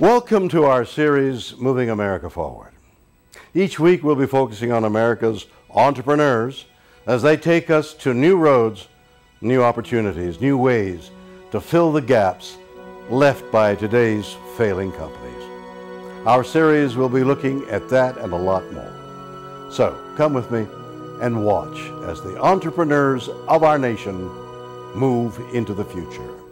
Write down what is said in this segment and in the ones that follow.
Welcome to our series, Moving America Forward. Each week we'll be focusing on America's entrepreneurs as they take us to new roads, new opportunities, new ways to fill the gaps left by today's failing companies. Our series will be looking at that and a lot more. So come with me and watch as the entrepreneurs of our nation move into the future.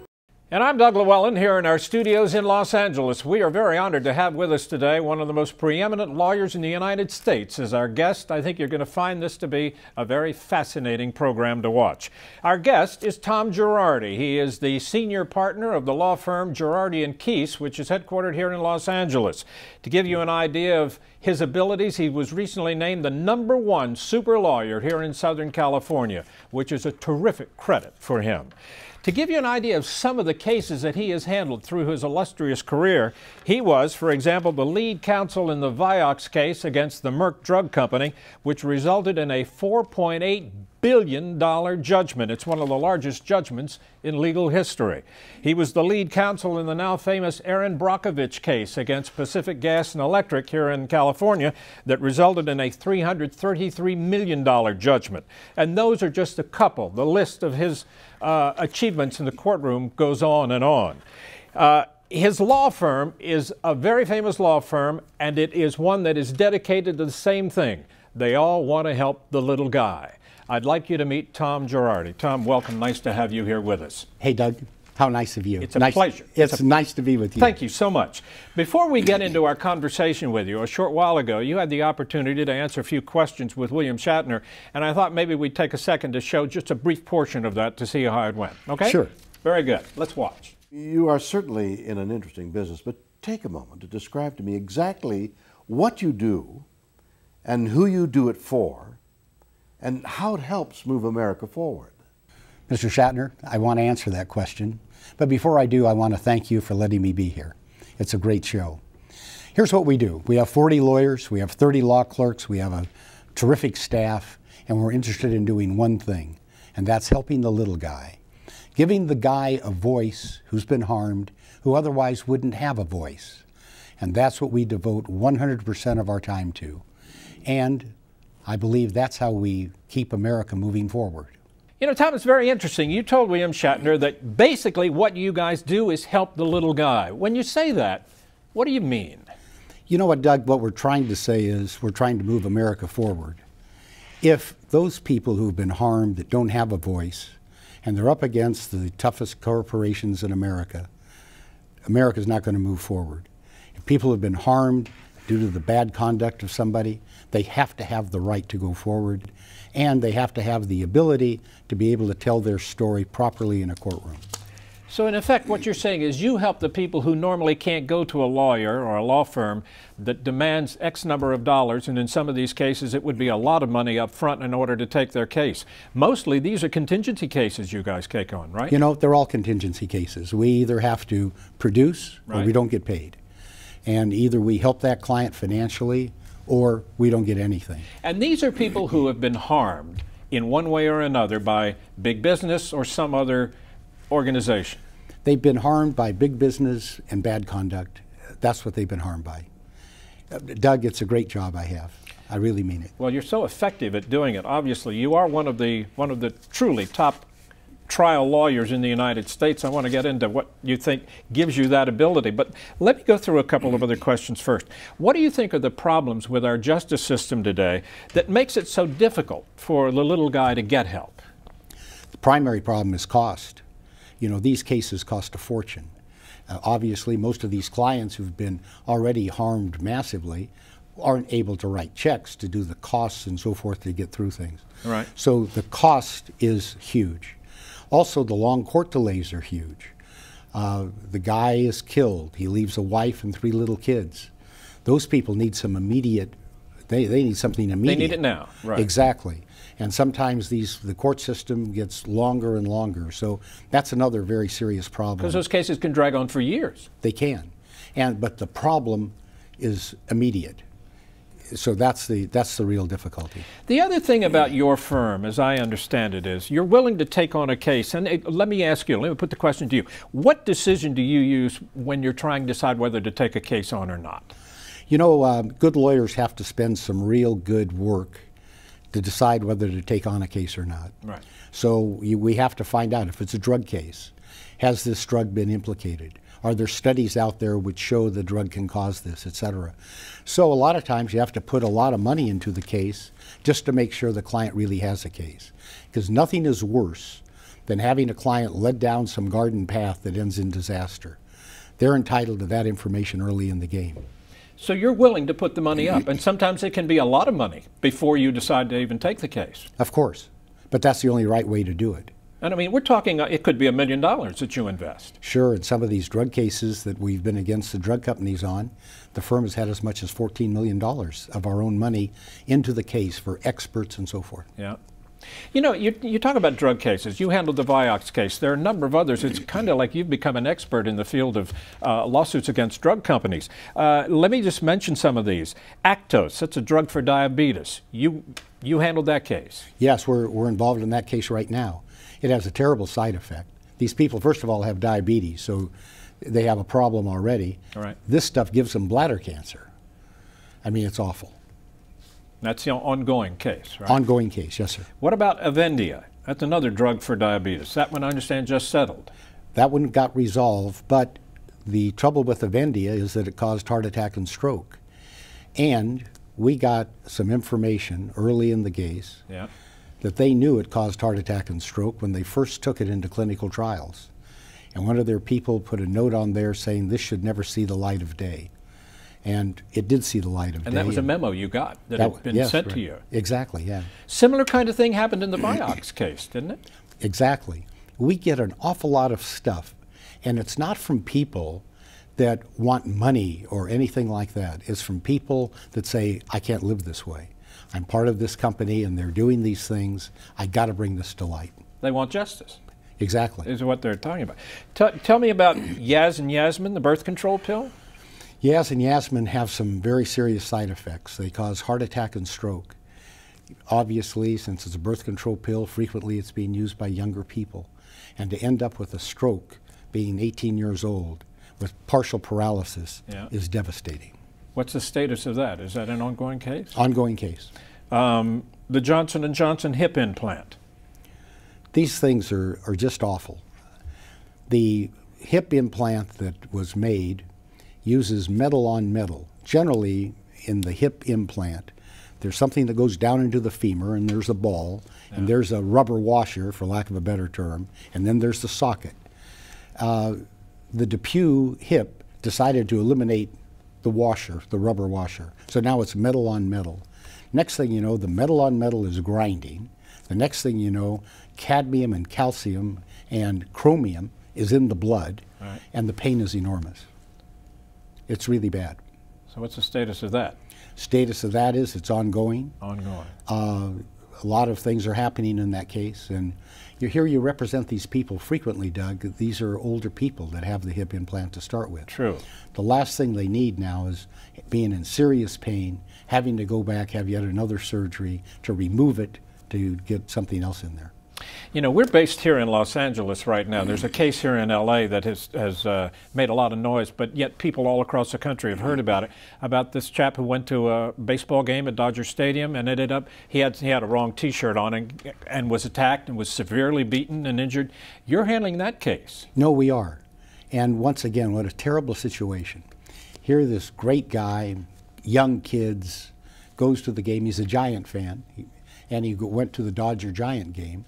And I'm Doug Llewellyn here in our studios in Los Angeles. We are very honored to have with us today one of the most preeminent lawyers in the United States as our guest. I think you're going to find this to be a very fascinating program to watch. Our guest is Tom Girardi. He is the senior partner of the law firm Girardi and Keese, which is headquartered here in Los Angeles. To give you an idea of his abilities, he was recently named the number one super lawyer here in Southern California, which is a terrific credit for him. To give you an idea of some of the cases that he has handled through his illustrious career, he was, for example, the lead counsel in the Vioxx case against the Merck Drug Company, which resulted in a $4.8 billion judgment. It's one of the largest judgments in legal history. He was the lead counsel in the now famous Erin Brockovich case against Pacific Gas and Electric here in California that resulted in a $333 million judgment. And those are just a couple. The list of his uh, achievements in the courtroom goes on and on. Uh, his law firm is a very famous law firm, and it is one that is dedicated to the same thing. They all want to help the little guy. I'd like you to meet Tom Girardi. Tom, welcome. Nice to have you here with us. Hey, Doug. How nice of you. It's a nice, pleasure. It's, it's a, nice to be with you. Thank you so much. Before we get into our conversation with you, a short while ago, you had the opportunity to answer a few questions with William Shatner, and I thought maybe we'd take a second to show just a brief portion of that to see how it went. Okay? Sure. Very good. Let's watch. You are certainly in an interesting business, but take a moment to describe to me exactly what you do and who you do it for and how it helps move America forward. Mr. Shatner, I want to answer that question. But before I do, I want to thank you for letting me be here. It's a great show. Here's what we do we have 40 lawyers, we have 30 law clerks, we have a terrific staff, and we're interested in doing one thing, and that's helping the little guy. Giving the guy a voice who's been harmed, who otherwise wouldn't have a voice. And that's what we devote 100% of our time to. And I believe that's how we keep America moving forward. You know, Tom, it's very interesting. You told William Shatner that basically what you guys do is help the little guy. When you say that, what do you mean? You know what, Doug? What we're trying to say is we're trying to move America forward. If those people who've been harmed that don't have a voice, and they're up against the toughest corporations in America, America's not going to move forward. If people have been harmed due to the bad conduct of somebody, they have to have the right to go forward and they have to have the ability to be able to tell their story properly in a courtroom. So, in effect, what you're saying is you help the people who normally can't go to a lawyer or a law firm that demands X number of dollars, and in some of these cases, it would be a lot of money up front in order to take their case. Mostly, these are contingency cases you guys take on, right? You know, they're all contingency cases. We either have to produce right. or we don't get paid. And either we help that client financially or we don't get anything. And these are people who have been harmed in one way or another by big business or some other organization. They've been harmed by big business and bad conduct. That's what they've been harmed by. Uh, Doug, it's a great job I have. I really mean it. Well, you're so effective at doing it. Obviously, you are one of the one of the truly top trial lawyers in the United States. I want to get into what you think gives you that ability. But let me go through a couple of other questions first. What do you think are the problems with our justice system today that makes it so difficult for the little guy to get help? The primary problem is cost. You know, these cases cost a fortune. Uh, obviously, most of these clients who've been already harmed massively aren't able to write checks to do the costs and so forth to get through things. Right. So the cost is huge. Also, the long court delays are huge. Uh, the guy is killed. He leaves a wife and three little kids. Those people need some immediate. They, they need something immediate. They need it now, right? Exactly. And sometimes these the court system gets longer and longer. So that's another very serious problem. Because those cases can drag on for years. They can, and but the problem is immediate. So that's the that's the real difficulty. The other thing about your firm, as I understand it, is you're willing to take on a case. And it, let me ask you, let me put the question to you: What decision do you use when you're trying to decide whether to take a case on or not? You know, uh, good lawyers have to spend some real good work to decide whether to take on a case or not. Right. So you, we have to find out if it's a drug case, has this drug been implicated? Are there studies out there which show the drug can cause this, et cetera? So a lot of times you have to put a lot of money into the case just to make sure the client really has a case. Because nothing is worse than having a client led down some garden path that ends in disaster. They're entitled to that information early in the game. So you're willing to put the money up, and sometimes it can be a lot of money before you decide to even take the case. Of course, but that's the only right way to do it. And I mean, we're talking, uh, it could be a million dollars that you invest. Sure, in some of these drug cases that we've been against the drug companies on, the firm has had as much as $14 million of our own money into the case for experts and so forth. Yeah. You know, you, you talk about drug cases. You handled the Vioxx case. There are a number of others. It's kind of like you've become an expert in the field of uh, lawsuits against drug companies. Uh, let me just mention some of these. Actos, that's a drug for diabetes. You, you handled that case. Yes, we're, we're involved in that case right now. It has a terrible side effect. These people, first of all, have diabetes, so they have a problem already. All right. This stuff gives them bladder cancer. I mean, it's awful. That's the ongoing case, right? Ongoing case, yes, sir. What about Avandia? That's another drug for diabetes. That one, I understand, just settled. That one got resolved, but the trouble with Avandia is that it caused heart attack and stroke. And we got some information early in the case Yeah. That they knew it caused heart attack and stroke when they first took it into clinical trials. And one of their people put a note on there saying this should never see the light of day. And it did see the light of And day. And that was a memo you got that, That- had been yes, sent right. to you. Exactly, yeah. Similar kind of thing happened in the Vioxx case, didn't it? Exactly. We get an awful lot of stuff, and it's not from people that want money or anything like that. It's from people that say, I can't live this way. I'm part of this company and they're doing these things. I got to bring this to light. They want justice, Exactly. is what they're talking about. T- tell me about Yaz and Yasmin, the birth control pill. Yaz and Yasmin have some very serious side effects. They cause heart attack and stroke. Obviously, since it's a birth control pill, frequently it's being used by younger people. And to end up with a stroke being 18 years old with partial paralysis Yeah. is devastating. What's the status of that? Is that an ongoing case? Ongoing case. Um, the Johnson and Johnson hip implant. These things are, are just awful. The hip implant that was made uses metal on metal. Generally, in the hip implant, there's something that goes down into the femur, and there's a ball, and there's a rubber washer, for lack of a better term, and then there's the socket. Uh, the DePuy hip decided to eliminate the washer, the rubber washer. So now it's metal on metal. Next thing you know, the metal on metal is grinding. The next thing you know, cadmium and calcium and chromium is in the blood, Right. and the pain is enormous. It's really bad. So what's the status of that? Status of that is it's ongoing. Ongoing. Uh, a lot of things are happening in that case, and you hear you represent these people frequently, Doug. These are older people that have the hip implant to start with. True. The last thing they need now is being in serious pain, having to go back, have yet another surgery to remove it to get something else in there. You know, we're based here in Los Angeles right now. There's a case here in LA that has, has uh, made a lot of noise, but yet people all across the country have heard about it. About this chap who went to a baseball game at Dodger Stadium and ended up, he had, he had a wrong t shirt on and, and was attacked and was severely beaten and injured. You're handling that case. No, we are. And once again, what a terrible situation. Here, this great guy, young kids, goes to the game. He's a Giant fan, He- and he went to the Dodger Giant game.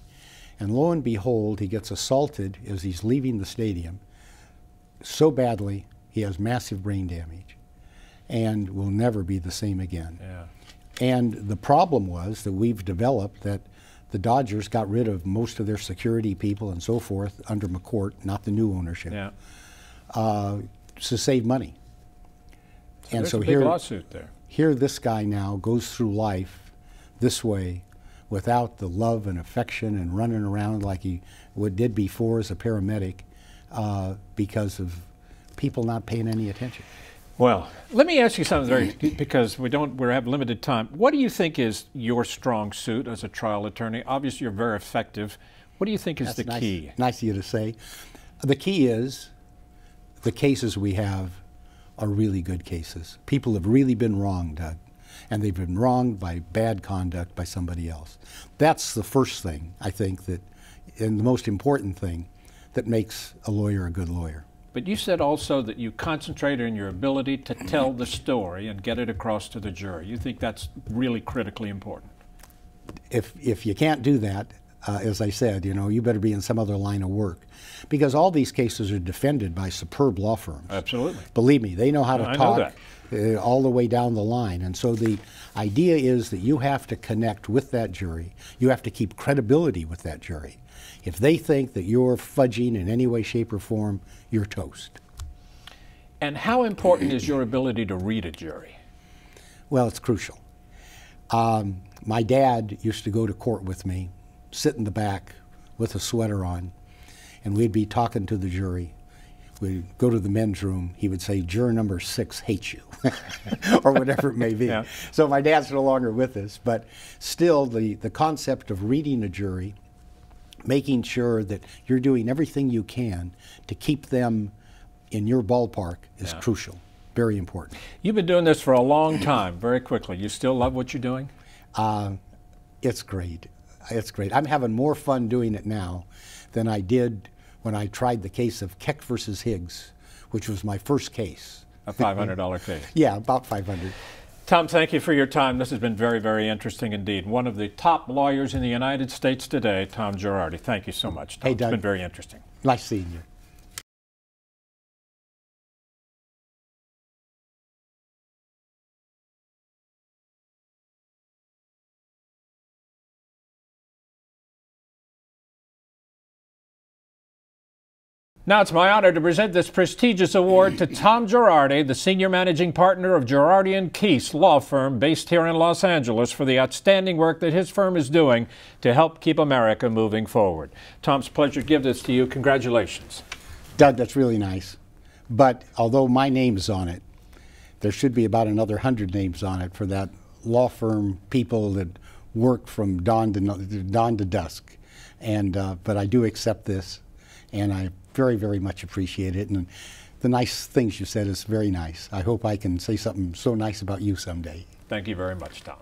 And lo and behold, he gets assaulted as he's leaving the stadium so badly, he has massive brain damage and will never be the same again. Yeah. And the problem was that we've developed that the Dodgers got rid of most of their security people and so forth under McCourt, not the new ownership, Yeah. uh, to save money. and so a big here, lawsuit there. here this guy now goes through life this way without the love and affection and running around like he would, did before as a paramedic uh, because of people not paying any attention. Well, let me ask you something very because we don't we have limited time. What do you think is your strong suit as a trial attorney? Obviously, you're very effective. What do you think is That's the nice, key? Nice of you to say. The key is the cases we have are really good cases. People have really been wronged, Doug, and they've been wronged by bad conduct by somebody else. That's the first thing I think that, and the most important thing that makes a lawyer a good lawyer. But you said also that you concentrate on your ability to tell the story and get it across to the jury. You think that's really critically important? If if you can't do that, uh, as I said, you know, you better be in some other line of work, because all these cases are defended by superb law firms. Absolutely. Believe me, they know how to I talk uh, all the way down the line. And so the idea is that you have to connect with that jury. You have to keep credibility with that jury. If they think that you're fudging in any way, shape, or form, you're toast. And how important is your ability to read a jury? Well, it's crucial. Um, my dad used to go to court with me, sit in the back with a sweater on, and we'd be talking to the jury. We'd go to the men's room. He would say, Juror number six hates you, or whatever it may be. Yeah. So my dad's no longer with us, but still, the, the concept of reading a jury, making sure that you're doing everything you can to keep them in your ballpark is Yeah. crucial, very important. You've been doing this for a long time, very quickly. You still love what you're doing? Uh, it's great. It's great. I'm having more fun doing it now than I did when I tried the case of Keck versus Higgs, which was my first case. A $500 case. Yeah, about 500. Tom, thank you for your time. This has been very, very interesting indeed. One of the top lawyers in the United States today, Tom Girardi. Thank you so much, Tom. Hey, It's Doug. been very interesting. Nice seeing you. Now it's my honor to present this prestigious award to Tom Girardi, the senior managing partner of Girardi and Keese law firm based here in Los Angeles for the outstanding work that his firm is doing to help keep America moving forward. Tom's pleasure to give this to you. Congratulations. Doug, that's really nice. But although my name's on it, there should be about another hundred names on it for that law firm people that work from dawn to dawn to dusk. And uh, but I do accept this, and I very very much appreciate it. And the nice things you said is very nice. I hope I can say something so nice about you someday. Thank you very much, Tom.